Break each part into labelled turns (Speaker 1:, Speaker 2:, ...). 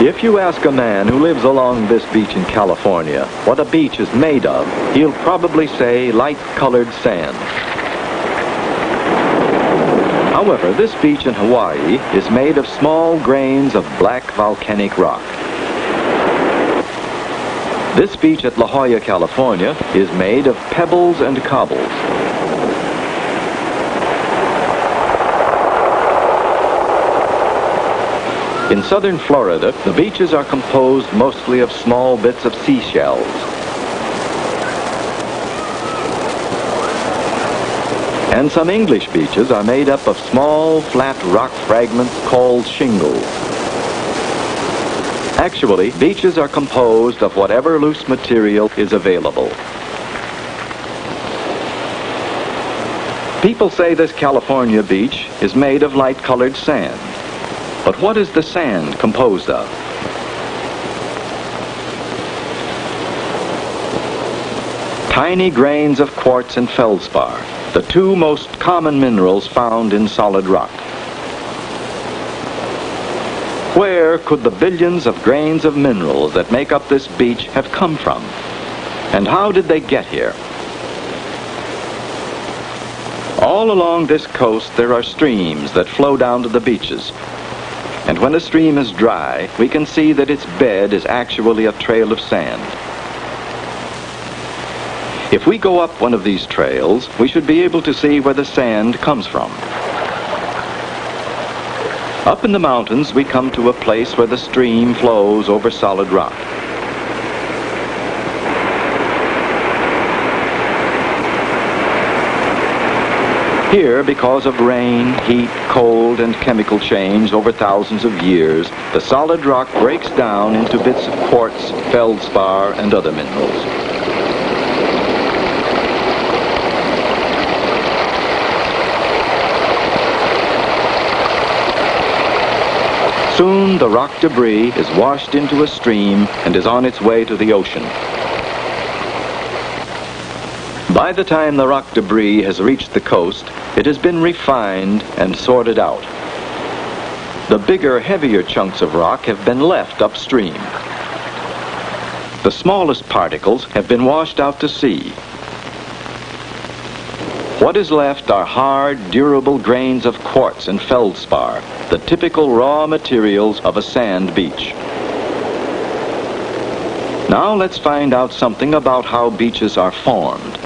Speaker 1: If you ask a man who lives along this beach in California what a beach is made of, he'll probably say light-colored sand. However, this beach in Hawaii is made of small grains of black volcanic rock. This beach at La Jolla, California is made of pebbles and cobbles. In southern Florida, the beaches are composed mostly of small bits of seashells. And some English beaches are made up of small, flat rock fragments called shingles. Actually, beaches are composed of whatever loose material is available. People say this California beach is made of light-colored sand. But what is the sand composed of? Tiny grains of quartz and feldspar, the two most common minerals found in solid rock. Where could the billions of grains of minerals that make up this beach have come from? And how did they get here? All along this coast there are streams that flow down to the beaches, and when a stream is dry, we can see that its bed is actually a trail of sand. If we go up one of these trails, we should be able to see where the sand comes from. Up in the mountains, we come to a place where the stream flows over solid rock. Here, because of rain, heat, cold, and chemical change over thousands of years, the solid rock breaks down into bits of quartz, feldspar, and other minerals. Soon the rock debris is washed into a stream and is on its way to the ocean. By the time the rock debris has reached the coast, it has been refined and sorted out. The bigger, heavier chunks of rock have been left upstream. The smallest particles have been washed out to sea. What is left are hard, durable grains of quartz and feldspar, the typical raw materials of a sand beach. Now let's find out something about how beaches are formed.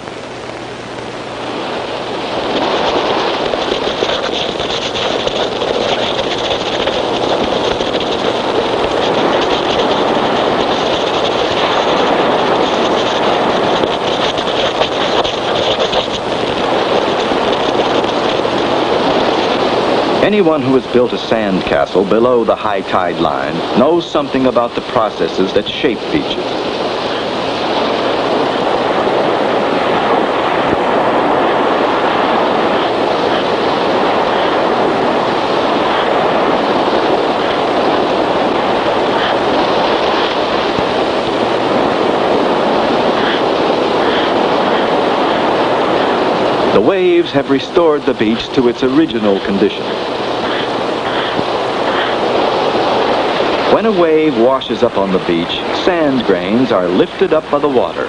Speaker 1: Anyone who has built a sand castle below the high tide line knows something about the processes that shape beaches. The waves have restored the beach to its original condition. When a wave washes up on the beach, sand grains are lifted up by the water.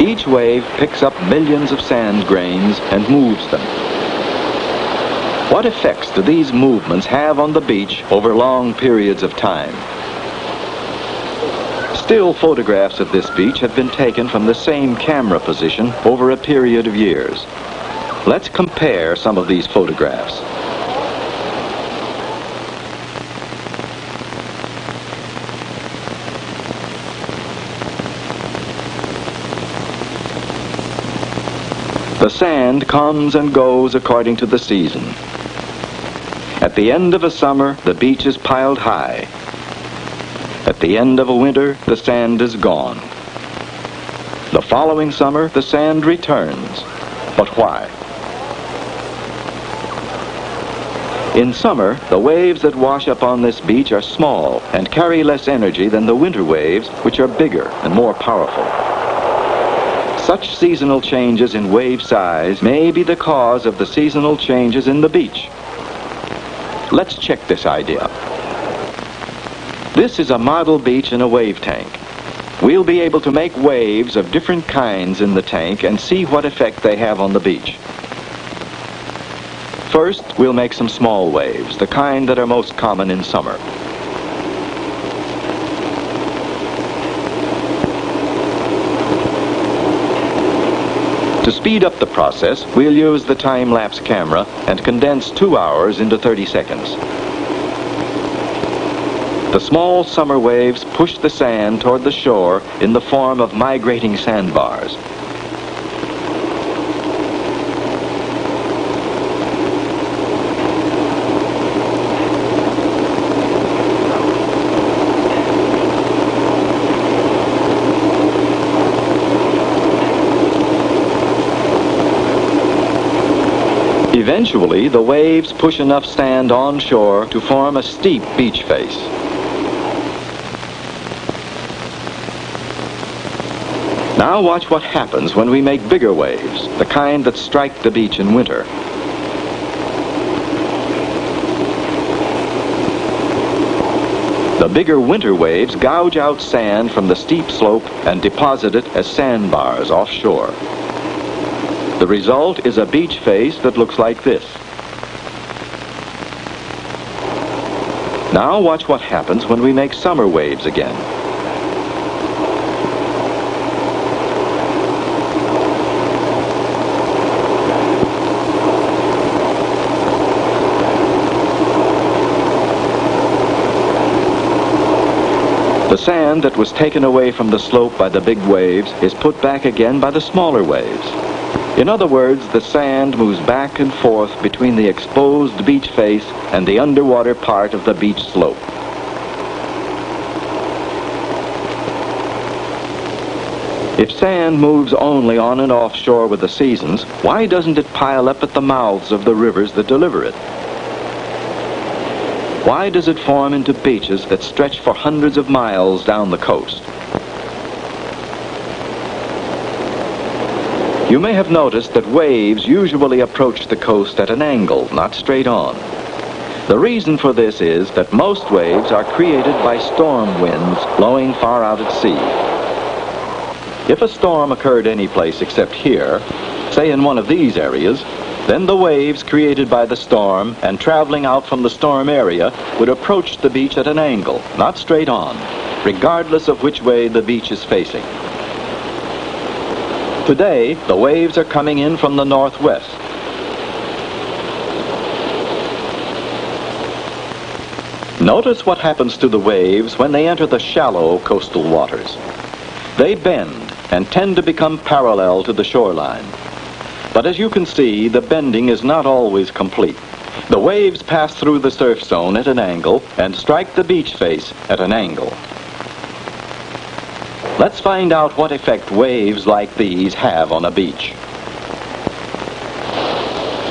Speaker 1: Each wave picks up millions of sand grains and moves them. What effects do these movements have on the beach over long periods of time? Still photographs of this beach have been taken from the same camera position over a period of years. Let's compare some of these photographs. The sand comes and goes according to the season. At the end of a summer, the beach is piled high. At the end of a winter, the sand is gone. The following summer, the sand returns. But why? In summer, the waves that wash up on this beach are small and carry less energy than the winter waves, which are bigger and more powerful. Such seasonal changes in wave size may be the cause of the seasonal changes in the beach. Let's check this idea. This is a model beach in a wave tank. We'll be able to make waves of different kinds in the tank and see what effect they have on the beach. First, we'll make some small waves, the kind that are most common in summer. To speed up the process, we'll use the time-lapse camera and condense two hours into 30 seconds. The small summer waves push the sand toward the shore in the form of migrating sandbars. Eventually, the waves push enough sand onshore to form a steep beach face. Now watch what happens when we make bigger waves, the kind that strike the beach in winter. The bigger winter waves gouge out sand from the steep slope and deposit it as sandbars offshore. The result is a beach face that looks like this. Now watch what happens when we make summer waves again. The sand that was taken away from the slope by the big waves is put back again by the smaller waves. In other words, the sand moves back and forth between the exposed beach face and the underwater part of the beach slope. If sand moves only on and off shore with the seasons, why doesn't it pile up at the mouths of the rivers that deliver it? Why does it form into beaches that stretch for hundreds of miles down the coast? You may have noticed that waves usually approach the coast at an angle, not straight on. The reason for this is that most waves are created by storm winds blowing far out at sea. If a storm occurred any place except here, say in one of these areas, then the waves created by the storm and traveling out from the storm area would approach the beach at an angle, not straight on, regardless of which way the beach is facing. Today, the waves are coming in from the northwest. Notice what happens to the waves when they enter the shallow coastal waters. They bend and tend to become parallel to the shoreline. But as you can see, the bending is not always complete. The waves pass through the surf zone at an angle and strike the beach face at an angle. Let's find out what effect waves like these have on a beach.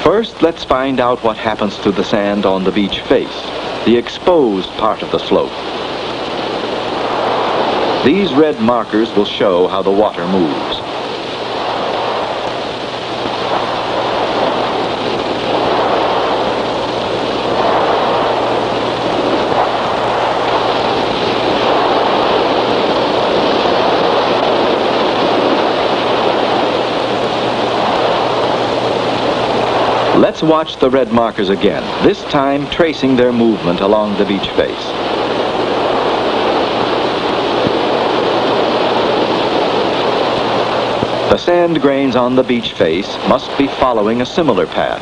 Speaker 1: First, let's find out what happens to the sand on the beach face, the exposed part of the slope. These red markers will show how the water moves. Let's watch the red markers again, this time tracing their movement along the beach face. The sand grains on the beach face must be following a similar path.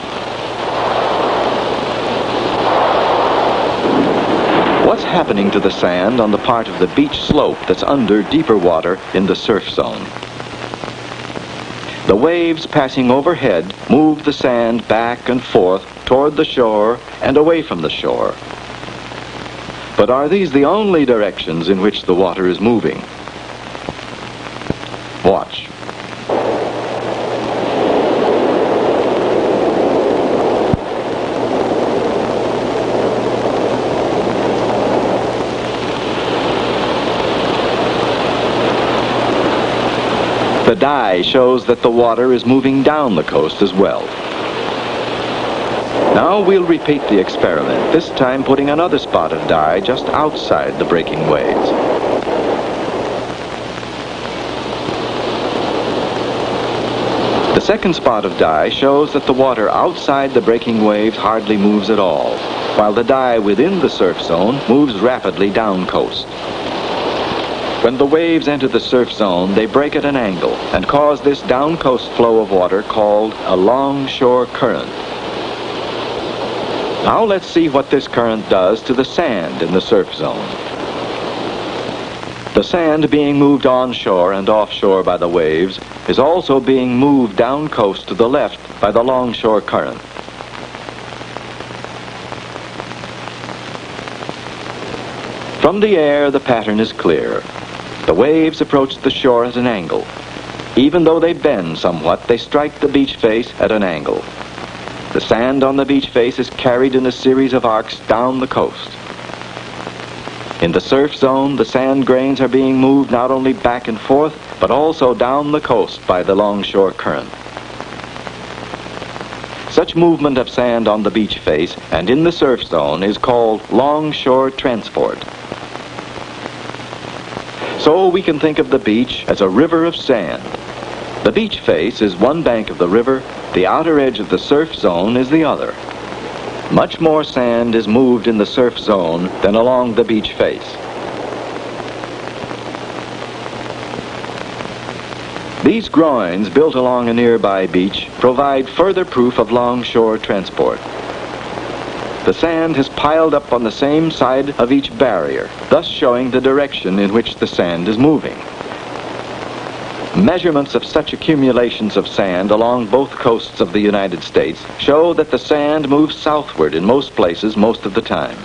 Speaker 1: What's happening to the sand on the part of the beach slope that's under deeper water in the surf zone? The waves passing overhead move the sand back and forth toward the shore and away from the shore. But are these the only directions in which the water is moving? Watch. Dye shows that the water is moving down the coast as well. Now we'll repeat the experiment, this time putting another spot of dye just outside the breaking waves. The second spot of dye shows that the water outside the breaking waves hardly moves at all, while the dye within the surf zone moves rapidly down coast. When the waves enter the surf zone, they break at an angle and cause this downcoast flow of water called a longshore current. Now let's see what this current does to the sand in the surf zone. The sand being moved onshore and offshore by the waves is also being moved down coast to the left by the longshore current. From the air, the pattern is clear. The waves approach the shore at an angle. Even though they bend somewhat, they strike the beach face at an angle. The sand on the beach face is carried in a series of arcs down the coast. In the surf zone, the sand grains are being moved not only back and forth, but also down the coast by the longshore current. Such movement of sand on the beach face and in the surf zone is called longshore transport. So we can think of the beach as a river of sand. The beach face is one bank of the river the outer edge of the surf zone is the other. Much more sand is moved in the surf zone than along the beach face. These groins built along a nearby beach provide further proof of longshore transport. The sand has piled up on the same side of each barrier, thus showing the direction in which the sand is moving. Measurements of such accumulations of sand along both coasts of the United States show that the sand moves southward in most places most of the time.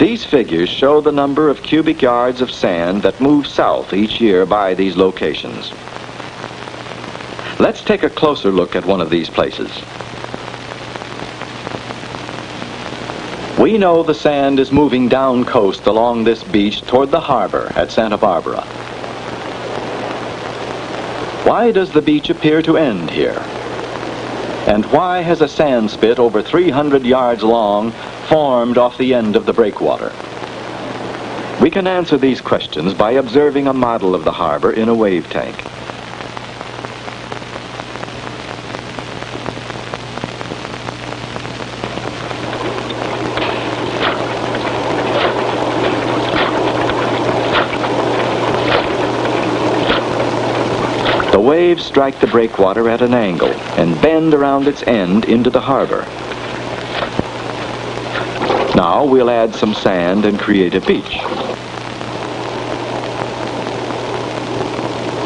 Speaker 1: These figures show the number of cubic yards of sand that move south each year by these locations. Let's take a closer look at one of these places. We know the sand is moving down coast along this beach toward the harbor at Santa Barbara. Why does the beach appear to end here? And why has a sand spit over 300 yards long formed off the end of the breakwater? We can answer these questions by observing a model of the harbor in a wave tank. Waves strike the breakwater at an angle and bend around its end into the harbor. Now we'll add some sand and create a beach.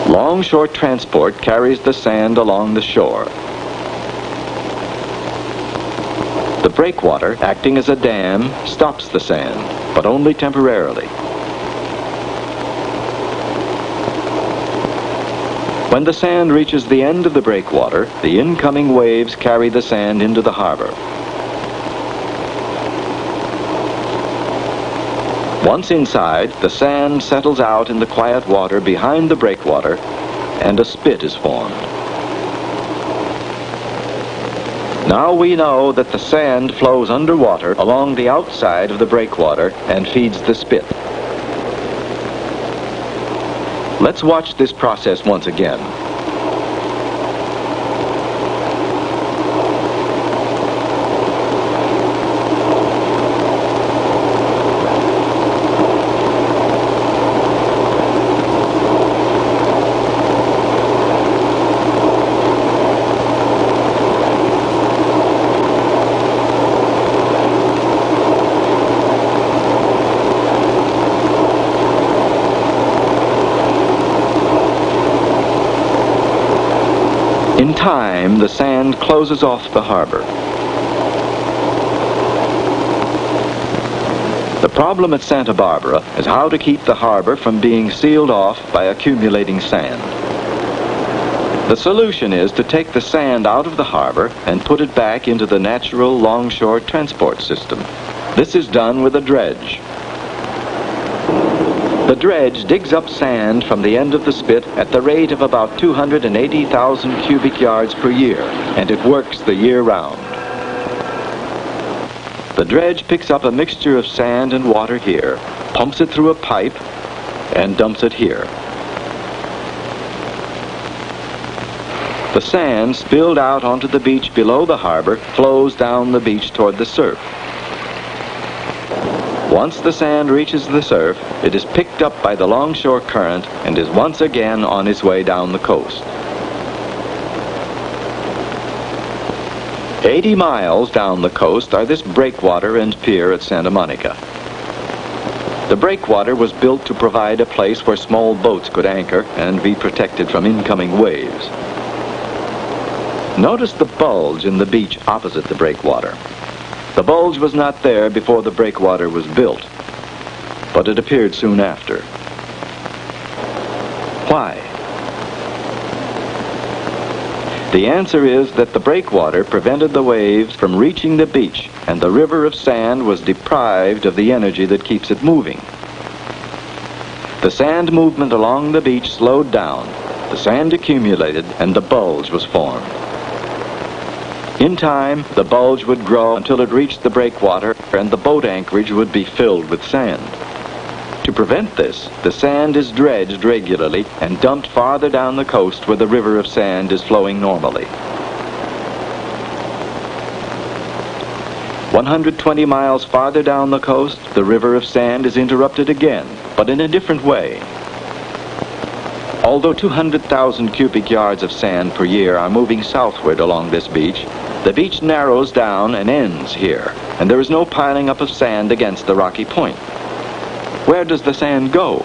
Speaker 1: Longshore transport carries the sand along the shore. The breakwater, acting as a dam, stops the sand, but only temporarily. When the sand reaches the end of the breakwater, the incoming waves carry the sand into the harbor. Once inside, the sand settles out in the quiet water behind the breakwater and a spit is formed. Now we know that the sand flows underwater along the outside of the breakwater and feeds the spit. Let's watch this process once again. In time, the sand closes off the harbor. The problem at Santa Barbara is how to keep the harbor from being sealed off by accumulating sand. The solution is to take the sand out of the harbor and put it back into the natural longshore transport system. This is done with a dredge. The dredge digs up sand from the end of the spit at the rate of about 280,000 cubic yards per year, and it works the year round. The dredge picks up a mixture of sand and water here, pumps it through a pipe, and dumps it here. The sand spilled out onto the beach below the harbor flows down the beach toward the surf. Once the sand reaches the surf, it is picked up by the longshore current and is once again on its way down the coast. 80 miles down the coast are this breakwater and pier at Santa Monica. The breakwater was built to provide a place where small boats could anchor and be protected from incoming waves. Notice the bulge in the beach opposite the breakwater. The bulge was not there before the breakwater was built, but it appeared soon after. Why? The answer is that the breakwater prevented the waves from reaching the beach and the river of sand was deprived of the energy that keeps it moving. The sand movement along the beach slowed down, the sand accumulated, and the bulge was formed. In time, the bulge would grow until it reached the breakwater and the boat anchorage would be filled with sand. To prevent this, the sand is dredged regularly and dumped farther down the coast where the river of sand is flowing normally. 120 miles farther down the coast, the river of sand is interrupted again, but in a different way. Although 200,000 cubic yards of sand per year are moving southward along this beach, the beach narrows down and ends here, and there is no piling up of sand against the rocky point. Where does the sand go?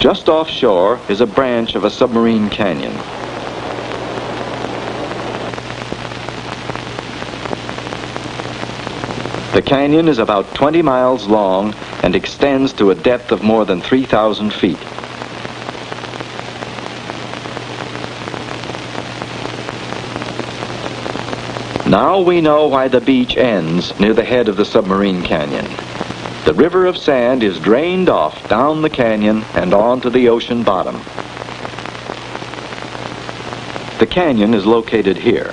Speaker 1: Just offshore is a branch of a submarine canyon. The canyon is about 20 miles long and extends to a depth of more than 3,000 feet. Now we know why the beach ends near the head of the submarine canyon. The river of sand is drained off down the canyon and onto the ocean bottom. The canyon is located here.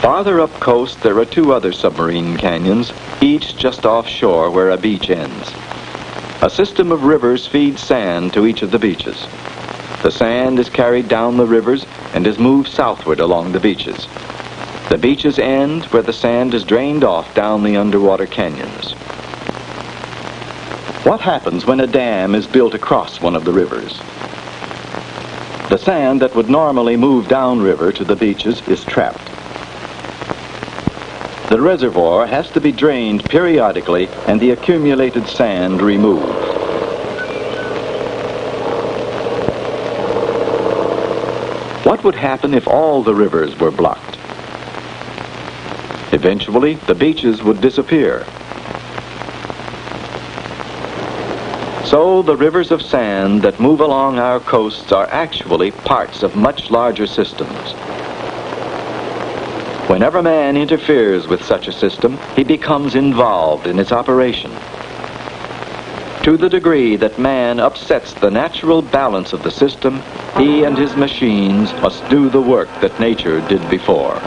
Speaker 1: Farther up coast, there are two other submarine canyons, each just offshore where a beach ends. A system of rivers feeds sand to each of the beaches. The sand is carried down the rivers and is moved southward along the beaches. The beaches end where the sand is drained off down the underwater canyons. What happens when a dam is built across one of the rivers? The sand that would normally move downriver to the beaches is trapped. The reservoir has to be drained periodically and the accumulated sand removed. What would happen if all the rivers were blocked? Eventually, the beaches would disappear. So the rivers of sand that move along our coasts are actually parts of much larger systems. Whenever man interferes with such a system, he becomes involved in its operation. To the degree that man upsets the natural balance of the system, he and his machines must do the work that nature did before.